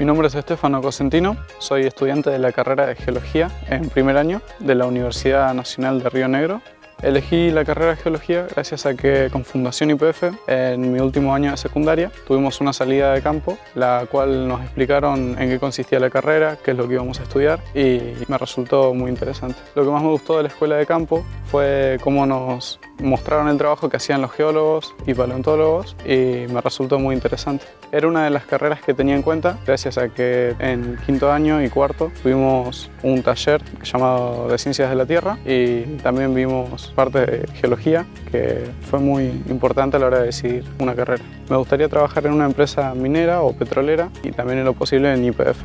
Mi nombre es Estefano Cosentino, soy estudiante de la carrera de Geología en primer año de la Universidad Nacional de Río Negro Elegí la carrera de geología gracias a que con Fundación IPF, en mi último año de secundaria, tuvimos una salida de campo, la cual nos explicaron en qué consistía la carrera, qué es lo que íbamos a estudiar y me resultó muy interesante. Lo que más me gustó de la escuela de campo fue cómo nos mostraron el trabajo que hacían los geólogos y paleontólogos y me resultó muy interesante. Era una de las carreras que tenía en cuenta gracias a que en quinto año y cuarto tuvimos un taller llamado de Ciencias de la Tierra y también vimos parte de Geología que fue muy importante a la hora de decidir una carrera. Me gustaría trabajar en una empresa minera o petrolera y también en lo posible en IPF.